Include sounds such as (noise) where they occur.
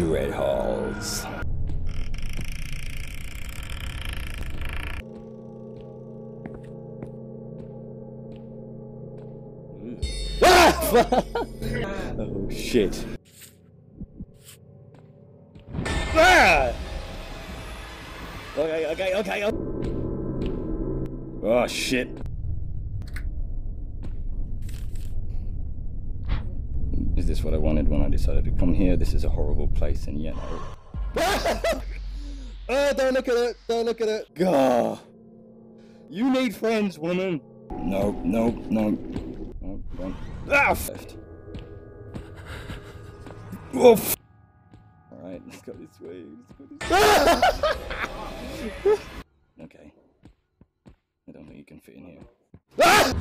Dreadhalls. (laughs) Oh shit. Ah! Okay, okay, okay. Oh shit. Is this what I wanted when I decided to come here? This is a horrible place, and yet I... (laughs) oh, don't look at it! Don't look at it! Gah! You need friends, woman! No, no, no. No, don't. Ah! Left. Oof! Alright, let's go this way. Let's go this way. (laughs) okay. I don't think you can fit in here. Ah!